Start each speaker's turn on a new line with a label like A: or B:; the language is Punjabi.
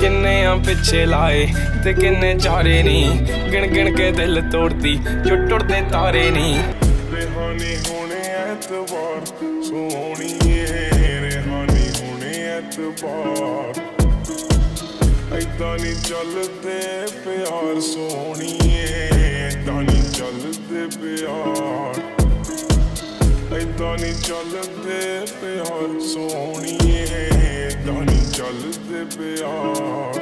A: ਕਿੰਨੇ ਆ ਪਿੱਛੇ ਲਾਏ ਤੇ ਕਿੰਨੇ ਚਾਰੇ ਨਹੀਂ ਗਿਣ ਗਿਣ ਕੇ ਦਿਲ ਤੋੜਦੀ ਜੋ ਟੁੱਟਦੇ ਤਾਰੇ ਨਹੀਂ
B: ਰਿਹਾਨੀ ਹੋਣੇ ਐਤਵਾਰ, ਸੋਹਣੀਏ ਰਿਹਾਨੀ ਹੋਣੇ ਐਤਵਾਰ। ਐਦਾਂ ਨਹੀਂ ਚੱਲਦੇ ਪਿਆਰ, ਸੋਹਣੀਏ ਐਦਾਂ ਨਹੀਂ ਚੱਲਦੇ ਪਿਆਰ। ਐਦਾਂ ਨਹੀਂ ਚੱਲਦੇ ਪਿਆਰ, ਸੋਹਣੀਏ। ਚੱਲਦੇ ਪਿਆ